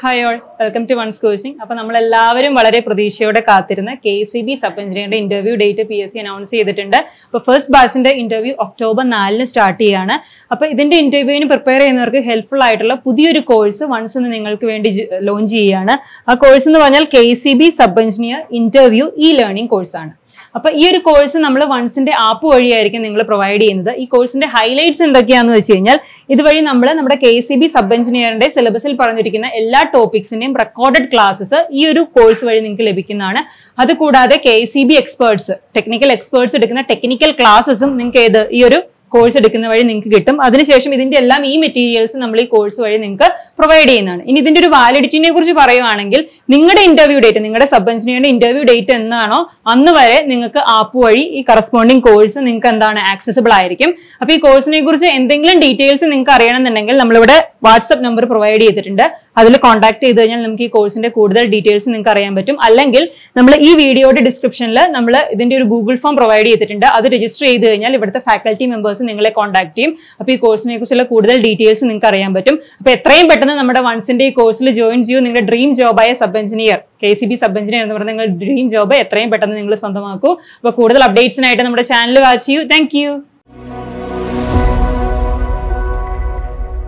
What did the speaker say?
Hi all welcome to ones coaching അപ്പൊ നമ്മളെല്ലാവരും വളരെ പ്രതീക്ഷയോടെ കാത്തിരുന്ന K C B sub എഞ്ചിനീയറിന്റെ interview date P S C announce ചെയ്തിട്ടുണ്ട്. അപ്പൊ ഫസ്റ്റ് ബാച്ചിന്റെ ഇന്റർവ്യൂ ഒക്ടോബർ നാലിന് സ്റ്റാർട്ട് ചെയ്യാണ്. അപ്പൊ ഇതിന്റെ ഇന്റർവ്യൂവിന് പ്രിപ്പയർ ചെയ്യുന്നവർക്ക് ഹെൽപ്ഫുൾ ആയിട്ടുള്ള പുതിയൊരു കോഴ്സ് വൺസ് ഇന്ന് നിങ്ങൾക്ക് വേണ്ടി ലോഞ്ച് ചെയ്യുകയാണ് ആ കോഴ്സ് എന്ന് പറഞ്ഞാൽ K C B sub engineer interview e learning കോഴ്സാണ് അപ്പൊ ഈ ഒരു കോഴ്സ് നമ്മൾ വൺസിന്റെ ആപ്പ് വഴിയായിരിക്കും നിങ്ങൾ പ്രൊവൈഡ് ചെയ്യുന്നത്. ഈ കോഴ്സിന്റെ ഹൈലൈറ്റ്സ് എന്തൊക്കെയാണെന്ന് വെച്ച് കഴിഞ്ഞാൽ ഇതുവഴി നമ്മൾ നമ്മുടെ കെ സി ബി സബ് എഞ്ചിനീയറിന്റെ സിലബസിൽ പറഞ്ഞിരിക്കുന്ന എല്ലാ ടോപ്പിക്സിന്റെയും റെക്കോർഡഡ് ക്ലാസ്സസ് ഈ ഒരു കോഴ്സ് വഴി നിങ്ങൾക്ക് ലഭിക്കുന്നതാണ്. അതുകൂടാതെ K C B experts technical experts എടുക്കുന്ന ടെക്നിക്കൽ ക്ലാസ്സസും നിങ്ങൾക്ക് ഏത് ഈ ഒരു കോഴ്സ് എടുക്കുന്ന വഴി നിങ്ങൾക്ക് കിട്ടും. അതിനുശേഷം ഇതിന്റെ എല്ലാം ഈ മെറ്റീരിയൽസ് നമ്മൾ ഈ കോഴ്സ് വഴി നിങ്ങൾക്ക് പ്രൊവൈഡ് ചെയ്യുന്നതാണ്. ഇനി ഇതിന്റെ ഒരു വാലിഡിറ്റിനെ കുറിച്ച് പറയുവാണെങ്കിൽ നിങ്ങളുടെ ഇന്റർവ്യൂ ഡേറ്റ് നിങ്ങളുടെ സബ് എഞ്ചിനീയറിന്റെ ഇന്റർവ്യൂ ഡേറ്റ് എന്നാണോ അന്ന് വരെ നിങ്ങൾക്ക് ആപ്പ് വഴി ഈ കറസ്പോണ്ടിങ് കോഴ്സ് നിങ്ങൾക്ക് എന്താണ് ആക്സസിബിൾ ആയിരിക്കും. അപ്പൊ ഈ കോഴ്സിനെ കുറിച്ച് എന്തെങ്കിലും ഡീറ്റെയിൽസ് നിങ്ങൾക്ക് അറിയണമെന്നുണ്ടെങ്കിൽ നമ്മളിവിടെ വാട്സ്ആപ്പ് നമ്പർ പ്രൊവൈഡ് ചെയ്തിട്ടുണ്ട്. അതിൽ കോൺടാക്ട് ചെയ്ത് കഴിഞ്ഞാൽ നമുക്ക് ഈ കോഴ്സിന്റെ കൂടുതൽ ഡീറ്റെയിൽസ് നിങ്ങൾക്ക് അറിയാൻ പറ്റും. അല്ലെങ്കിൽ നമ്മൾ ഈ വീഡിയോയുടെ ഡിസ്ക്രിപ്ഷനിൽ നമ്മൾ ഇതിന്റെ ഒരു ഗൂഗിൾ ഫോം പ്രൊവൈഡ് ചെയ്തിട്ടുണ്ട്. അത് രജിസ്റ്റർ ചെയ്ത് കഴിഞ്ഞാൽ ഇവിടുത്തെ ഫാക്കൽറ്റി മെമ്പേഴ്സ് നിങ്ങളെ കോൺടാക്ട് ചെയ്യും. അപ്പോൾ ഈ കോഴ്സിനെ കുറിച്ചുള്ള കൂടുതൽ ഡീറ്റെയിൽസ് നിങ്ങൾക്ക് അറിയാൻ പറ്റും. അപ്പോൾ എത്രയും പെട്ടെന്ന് നമ്മുടെ വൺസിന്റെ ഈ കോഴ്സിൽ ജോയിൻ ചെയ്യൂ. നിങ്ങളുടെ dream ജോബായ sub engineer K C B sub engineer എന്ന് പറഞ്ഞാൽ നിങ്ങളുടെ ഡ്രീം ജോബ് എത്രയും പെട്ടെന്ന് നിങ്ങൾ സ്വന്തമാക്കൂ. അപ്പോൾ കൂടുതൽ അപ്ഡേറ്റ്സിനായിട്ട് നമ്മുടെ ചാനൽ വാച്ച് ചെയ്യൂ. താങ്ക്